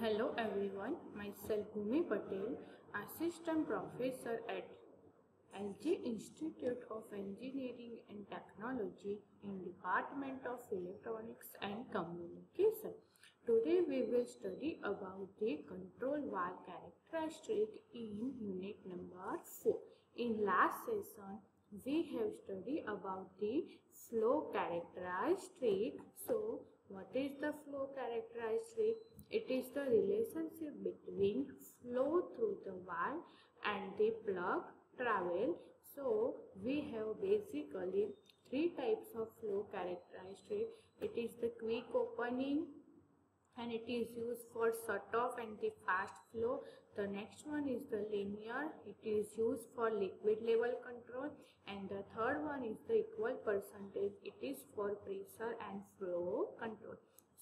Hello everyone, myself Bhumi Patel, Assistant Professor at LJ Institute of Engineering and Technology in Department of Electronics and Communication. Today we will study about the control valve characteristic in unit number 4. In last session, we have studied about the flow characteristic. So, what is the flow characteristic? Between flow through the valve and the plug travel. So we have basically three types of flow characteristic. It is the quick opening and it is used for shut off and the fast flow. The next one is the linear. It is used for liquid level control and the third one is the equal percentage. It is for pressure and flow control.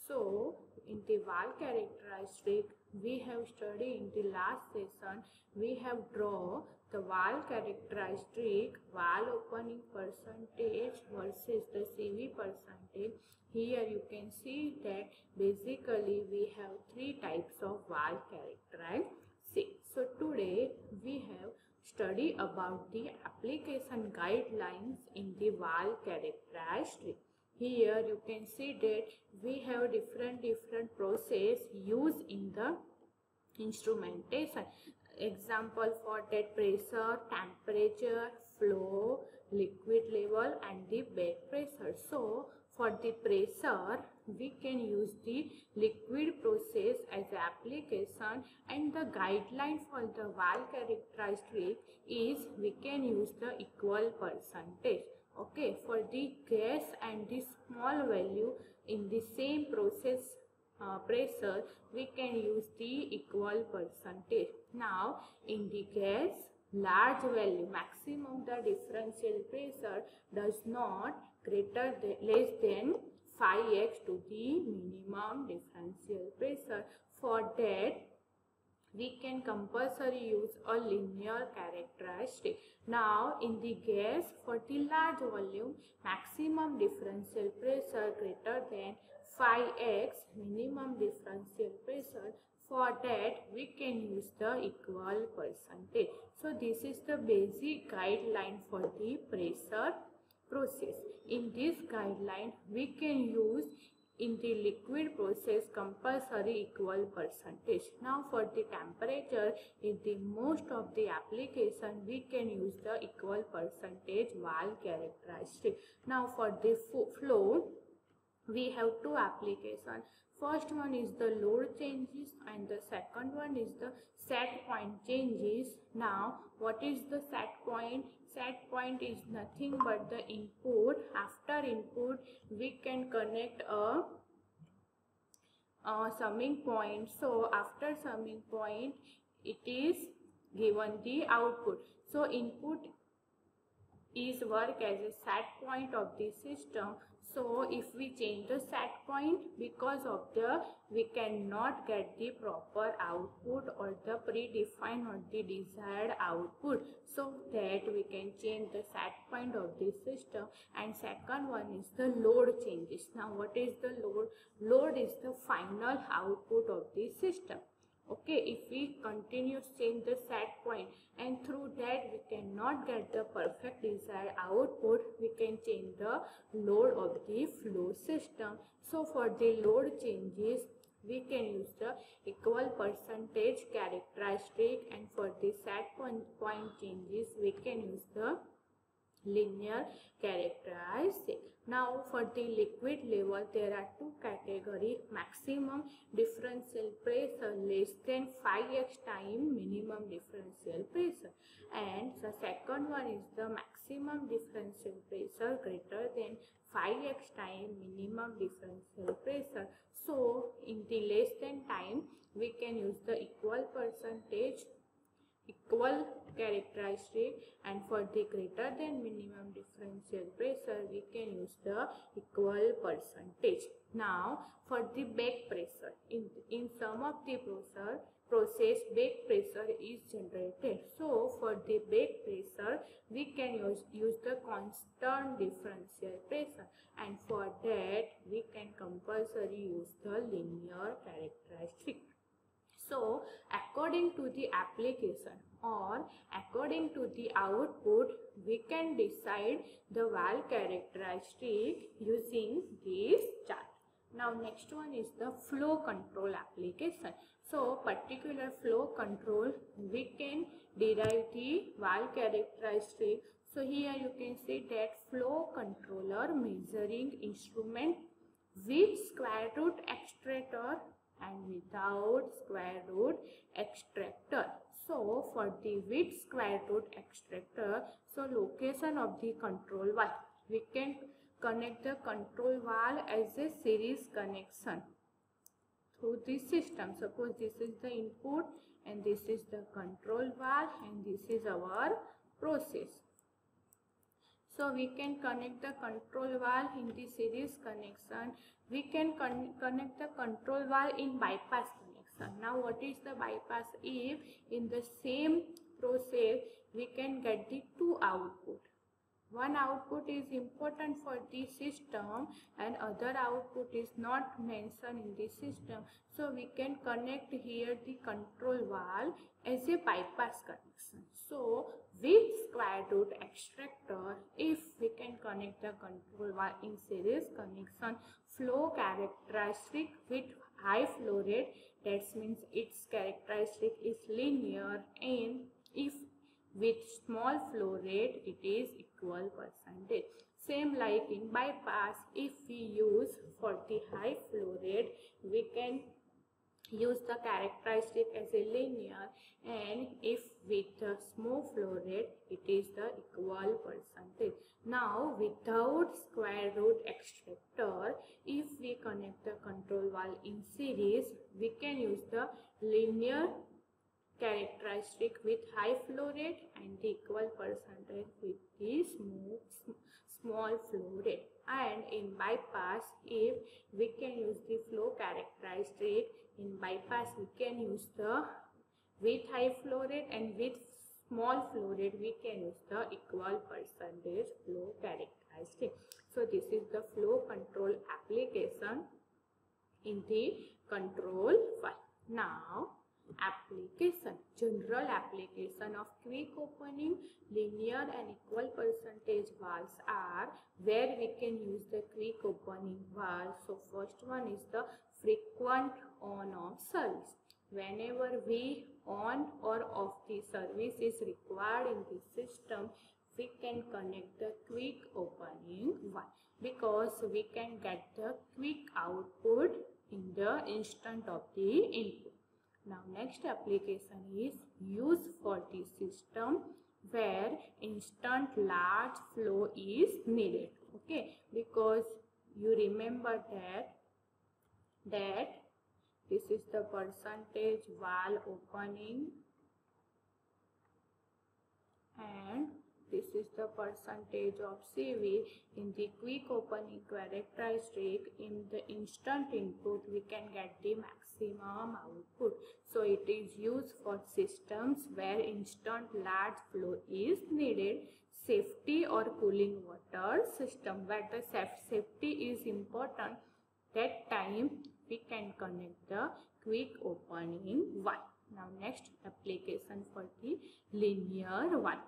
So, in the valve characteristic, we have studied in the last session, we have draw the valve characteristic, valve opening percentage versus the CV percentage. Here you can see that basically we have three types of valve characteristic. So today we have study about the application guidelines in the valve characteristic here you can see that we have different different process used in the instrumentation eh, example for that pressure temperature flow liquid level and the bed pressure. So for the pressure we can use the liquid process as application and the guideline for the valve characteristic is we can use the equal percentage. Okay for the gas and the small value in the same process uh, pressure we can use the equal percentage now in the gas large value maximum the differential pressure does not greater than less than 5x to the minimum differential pressure for that we can compulsory use a linear characteristic. Now in the gas for the large volume maximum differential pressure greater than 5x minimum differential pressure for that we can use the equal percentage. So this is the basic guideline for the pressure process. In this guideline we can use in the liquid process compulsory equal percentage. Now for the temperature in the most of the application we can use the equal percentage valve characteristic. Now for the flow we have two applications. First one is the load changes and the second one is the set point changes. Now what is the set point? Set point is nothing but the input. After input we can connect a uh, summing point. So after summing point it is given the output. So input is work as a set point of the system so if we change the set point because of the we cannot get the proper output or the predefined or the desired output. So that we can change the set point of the system. And second one is the load changes. Now what is the load? Load is the final output of the system okay if we continue change the set point and through that we cannot get the perfect desired output we can change the load of the flow system. So for the load changes we can use the equal percentage characteristic and for the set point, point changes we can use the linear characteristic. Now for the liquid level there are two category maximum differential pressure less than 5x time minimum differential pressure and the second one is the maximum differential pressure greater than 5x time minimum differential pressure. So in the less than time we can use the equal percentage equal characteristic and for the greater than minimum differential pressure we can use the equal percentage. Now for the back pressure in in some of the process process back pressure is generated. So for the back pressure we can use use the constant differential pressure and for that we can compulsory use the linear characteristic. So according to the application or according to the output, we can decide the valve characteristic using this chart. Now next one is the flow control application. So particular flow control, we can derive the valve characteristic. So here you can see that flow controller measuring instrument with square root extractor and without square root extractor. So for the with square root extractor, so location of the control valve, we can connect the control valve as a series connection through this system. Suppose this is the input and this is the control valve and this is our process. So we can connect the control valve in the series connection. We can con connect the control valve in bypass Now what is the bypass? If in the same process we can get the two output. One output is important for the system and other output is not mentioned in the system. So we can connect here the control valve as a bypass connection. So with square root extractor, if we can connect the control valve in series connection, flow characteristic with high flow rate, that means its characteristic is linear and if with small flow rate it is equal percentage. Same like in bypass if we use for the high flow rate we can use the characteristic as a linear and if with the small flow rate it is the equal percentage. Now without square root extractor if we connect the control valve in series we can use the linear characteristic with high flow rate and the equal percentage with the small, small flow rate. And in bypass, if we can use the flow characteristic, in bypass we can use the with high flow rate and with small flow rate we can use the equal percentage flow characteristic. So this is the flow control application in the control valve. Now application general application of quick opening linear and equal percentage valves are where we can use the quick opening valve. So first one is the frequent on off service. Whenever we on or off the service is required in the system we can connect the quick opening valve because we can get the quick output in the instant of the input now next application is used for the system where instant large flow is needed. Okay, because you remember that that this is the percentage valve opening and this is the percentage of CV in the quick opening characteristic. In the instant input, we can get the maximum output. So it is used for systems where instant large flow is needed. Safety or cooling water system where the safety is important. That time we can connect the quick opening one. Now next application for the linear one.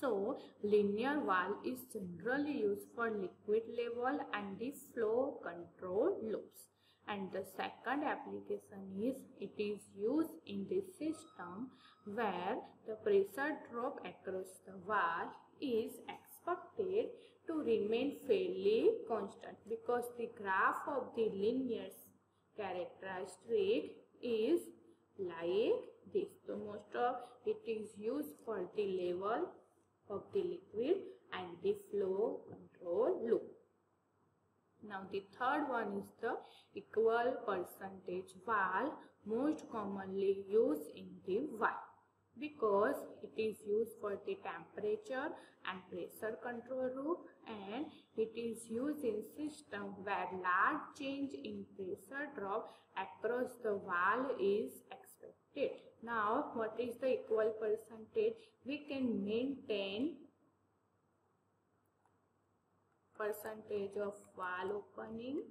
So, linear valve is generally used for liquid level and the flow control loops. And the second application is it is used in the system where the pressure drop across the valve is expected to remain fairly constant because the graph of the linear characteristic is like this. So most of it is used for the level of the liquid and the flow control loop. Now the third one is the equal percentage valve most commonly used in the valve because it is used for the temperature and pressure control loop and it is used in system where large change in pressure drop across the valve is expected. Now, what is the equal percentage? We can maintain percentage of valve opening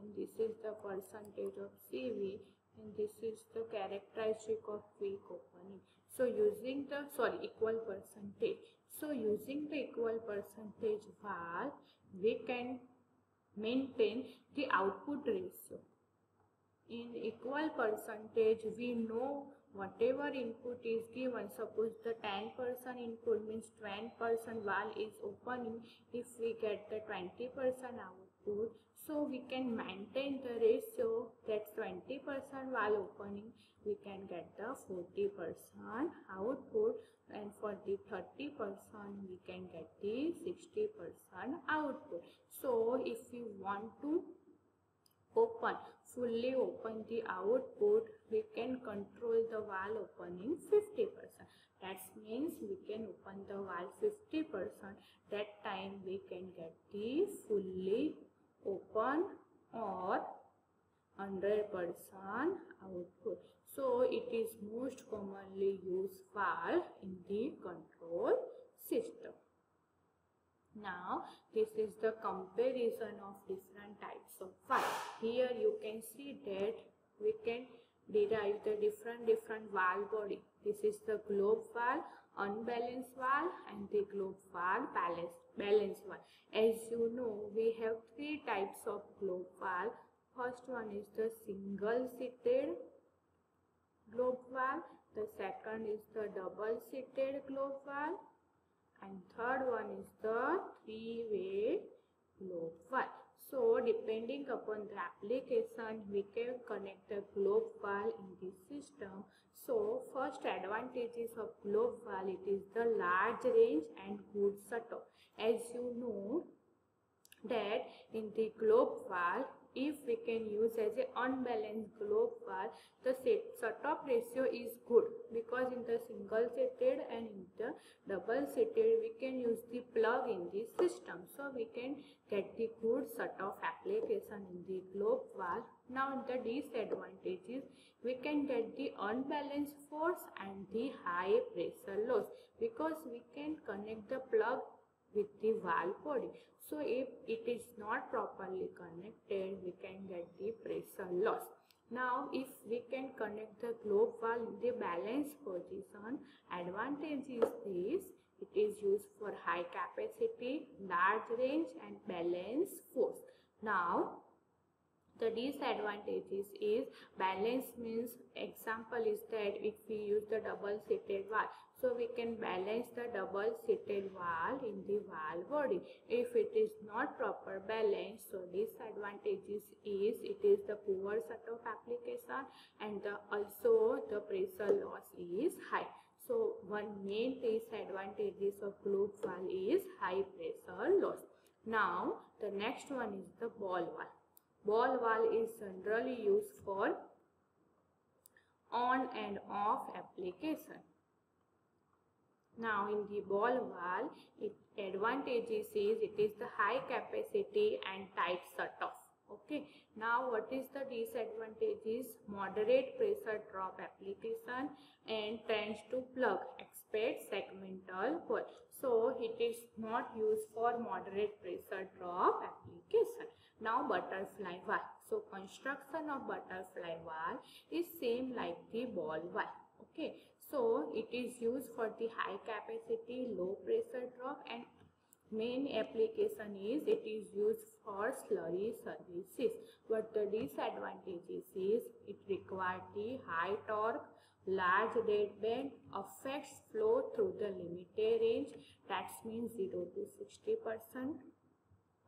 and this is the percentage of CV and this is the characteristic of quick opening. So using the sorry equal percentage. So using the equal percentage valve we can maintain the output ratio. In equal percentage we know whatever input is given suppose the 10 percent input means 20 percent valve is opening. If we get the 20 percent output so we can maintain the ratio that 20 percent valve opening. We can get the 40 percent output and for the 30 percent we can get the 60 percent output. So if you want to open fully open the output we can control the valve opening 50 percent. That means we can open the valve 50 percent. That time we can get the fully open or 100 percent output. So it is most commonly used valve in the control system now this is the comparison of different types of valve. Here you can see that we can derive the different different valve body. This is the globe valve, unbalanced valve and the globe valve balanced, valve. As you know we have three types of globe valve. First one is the single seated globe valve. The second is the double seated globe valve and third one is the valve. So depending upon the application we can connect the globe valve in this system. So first advantages of globe valve it is the large range and good setup. As you know that in the globe valve if we can use as a unbalanced globe valve the set setup ratio is good because in the single seated and in the double seated we can use the plug in the system. So we can get the good setup application in the globe valve now the disadvantages we can get the unbalanced force and the high pressure loss because we can connect the plug with the valve body so if it is not properly connected, we can get the pressure loss. Now if we can connect the globe valve in the balanced position, advantage is this. It is used for high capacity, large range and balance force. Now the disadvantages is balance means example is that if we use the double seated valve so we can balance the double seated valve in the valve body. If it is not proper balance, so disadvantages is it is the poor set of application and the, also the pressure loss is high. So one main disadvantages of globe valve is high pressure loss. Now the next one is the ball valve. Ball valve is generally used for on and off application. Now in the ball valve, it advantages is it is the high capacity and tight shutoff. Okay. Now what is the disadvantages? Moderate pressure drop application and tends to plug. Expect segmental hole. So it is not used for moderate pressure drop application. Now butterfly valve. So construction of butterfly valve is same like the ball valve. Okay. So it is used for the high capacity, low pressure drop and main application is it is used for slurry services. But the disadvantages is it requires the high torque, large dead band, affects flow through the limited range that means 0 to 60 percent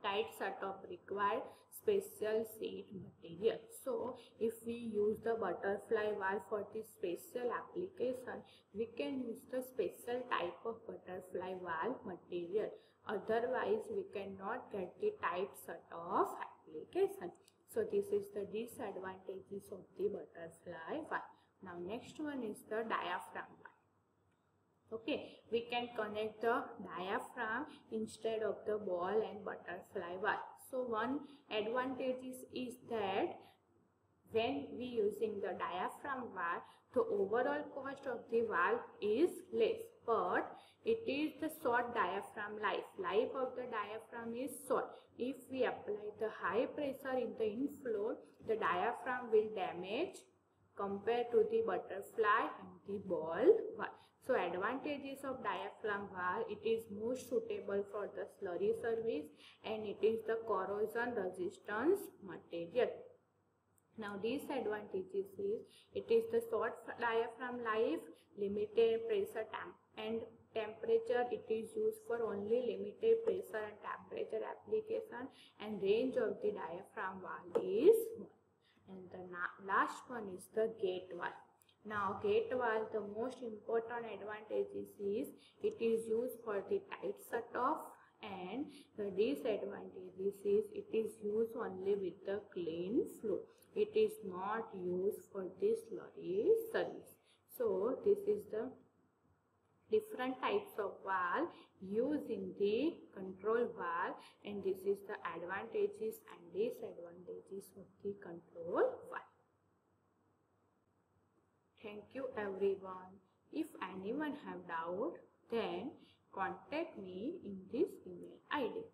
tight setup required special seat material. So if we use the butterfly valve for this special application, we can use the special type of butterfly valve material. Otherwise, we cannot get the tight setup application. So this is the disadvantages of the butterfly valve. Now next one is the diaphragm okay we can connect the diaphragm instead of the ball and butterfly valve so one advantage is, is that when we using the diaphragm valve the overall cost of the valve is less but it is the short diaphragm life. Life of the diaphragm is short. If we apply the high pressure in the inflow, the diaphragm will damage compared to the butterfly and the ball valve. So advantages of diaphragm valve, it is most suitable for the slurry service and it is the corrosion resistance material. Now disadvantages is it is the short diaphragm life, limited pressure temp and temperature. It is used for only limited pressure and temperature application and range of the diaphragm valve is and the last one is the gate valve now gate valve the most important advantages is it is used for the tight shut off and the disadvantages is it is used only with the clean flow it is not used for this slurry service so this is the different types of valve used in the control valve and this is the advantages and disadvantages of the control valve. Thank you everyone. If anyone have doubt, then contact me in this email ID.